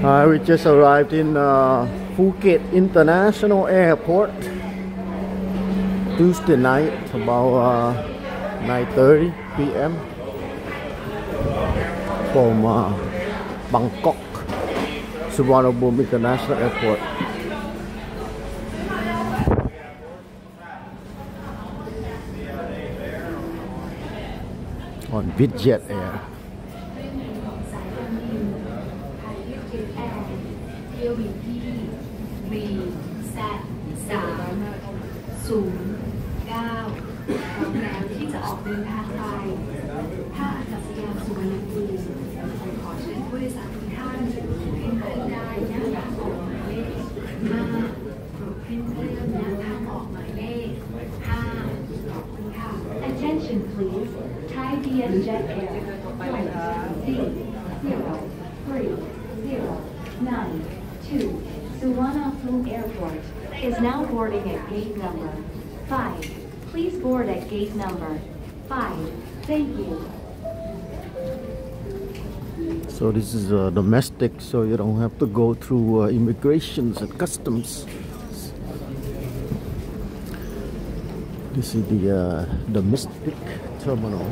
Uh, we just arrived in uh, Phuket International Airport Tuesday night about uh, 9:30 p.m. from uh, Bangkok Suvarnabhumi International Airport. On Vietjet Air. ยวบินที่ V Z สามศูนย์เก้าพร้อมแล้วที่จะออกเดินทางไปท่าอากาศยานสุวรรณภูมิขอเชิญผู้โดยสารทุกท่านขึ้นเครื่องได้ณทางออกหมายเลขห้าโปรดขึ้นเครื่องณทางออกหมายเลขห้าขอบคุณค่ะ Attention please Thai DSJet Air flight two Suvarnabhumi Airport is now boarding at gate number five. Please board at gate number five. Thank you. So this is uh, domestic, so you don't have to go through uh, immigrations and customs. This is the uh, domestic terminal.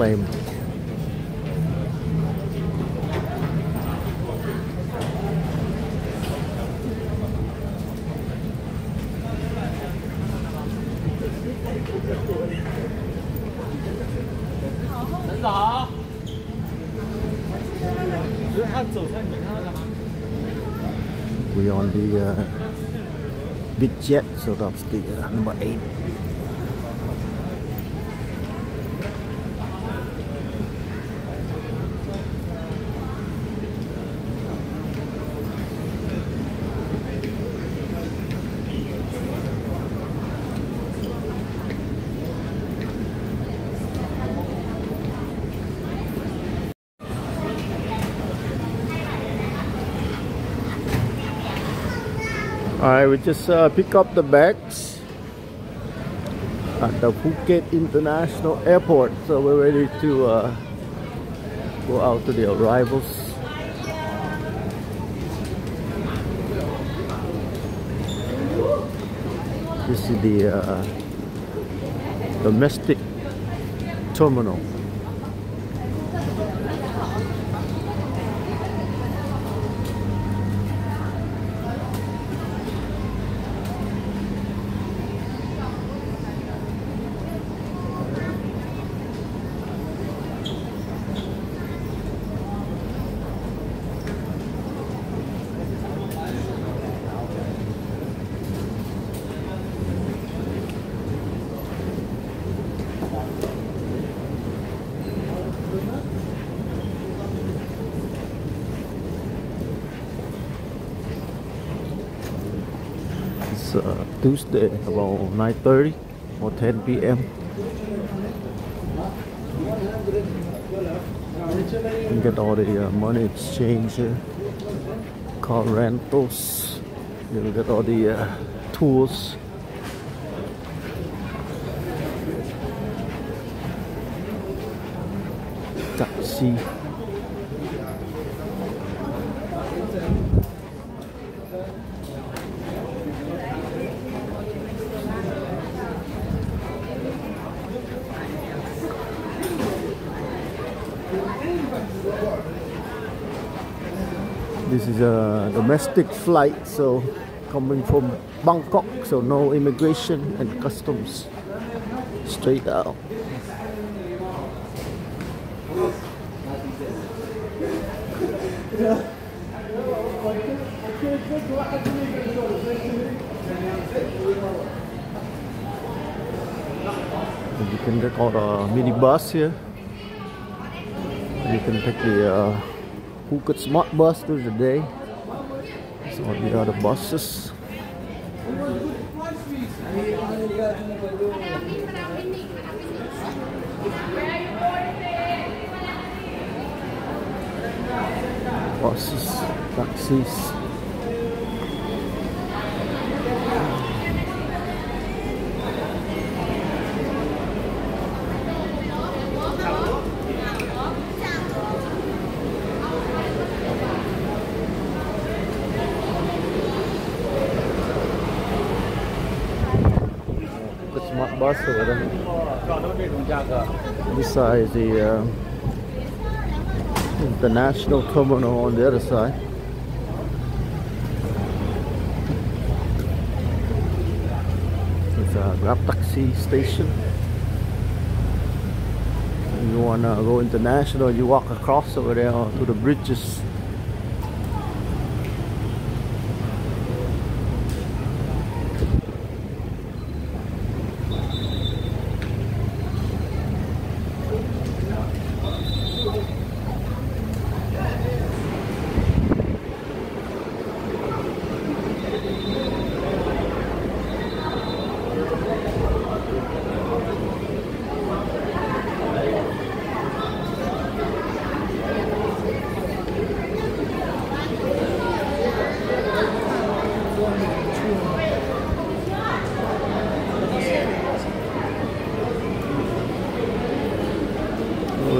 Buckets claim. We on the uh, big jet, so that's the uh, number eight. Alright, we just uh, pick up the bags at the Phuket International Airport. So we're ready to uh, go out to the arrivals. This is the uh, domestic terminal. It's uh, Tuesday about 9.30 or 10 p.m. You get all the uh, money exchange here, car rentals, you get all the uh, tours. Taxi. This is a domestic flight, so coming from Bangkok, so no immigration and customs. Straight out. And you can get all the mini bus here. You can take the uh, Phuket Smart Bus through the day. So Some of the buses. Buses, taxis. The smart bus over there. This side is the uh, international terminal on the other side. It's a Grab taxi station. You wanna go international, you walk across over there to the bridges.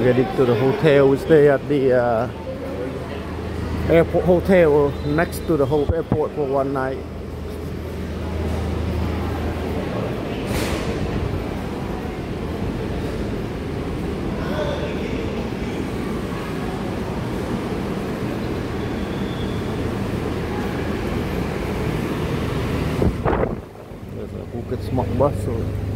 We're getting to the hotel. We stay at the uh, airport hotel next to the whole airport for one night. So